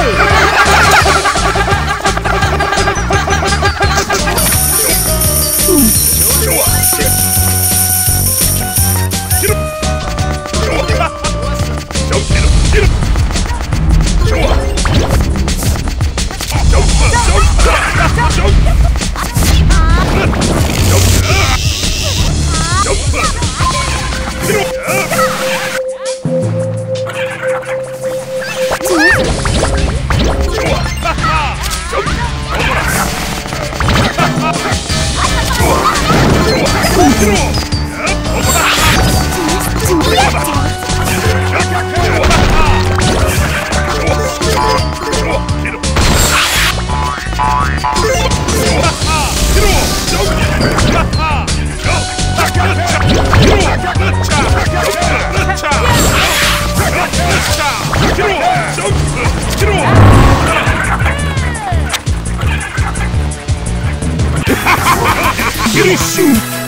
Hey! Finish!